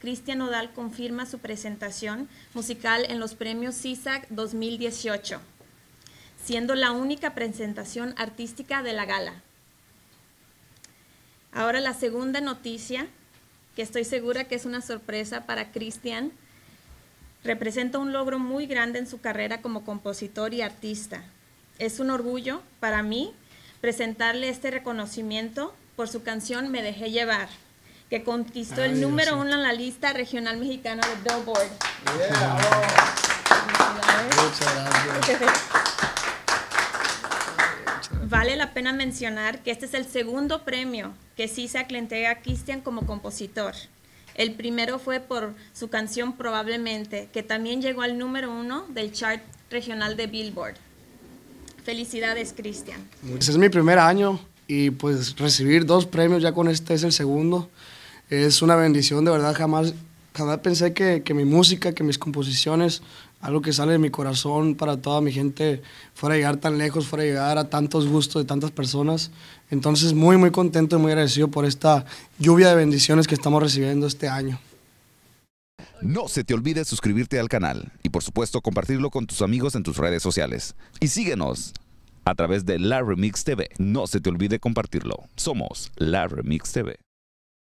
Cristian Nodal confirma su presentación musical en los premios CISAC 2018, siendo la única presentación artística de la gala. Ahora la segunda noticia, que estoy segura que es una sorpresa para Cristian, representa un logro muy grande en su carrera como compositor y artista. Es un orgullo para mí presentarle este reconocimiento por su canción Me dejé llevar, que conquistó el número uno en la lista regional mexicana de Billboard. Vale la pena mencionar que este es el segundo premio que CISAC le entrega a Christian como compositor. El primero fue por su canción Probablemente, que también llegó al número uno del chart regional de Billboard. Felicidades, Cristian. Este es mi primer año y pues recibir dos premios ya con este es el segundo. Es una bendición, de verdad, jamás, jamás pensé que, que mi música, que mis composiciones, algo que sale de mi corazón para toda mi gente, fuera a llegar tan lejos, fuera a llegar a tantos gustos de tantas personas. Entonces, muy, muy contento y muy agradecido por esta lluvia de bendiciones que estamos recibiendo este año. No se te olvide suscribirte al canal y por supuesto compartirlo con tus amigos en tus redes sociales. Y síguenos a través de La Remix TV. No se te olvide compartirlo. Somos La Remix TV.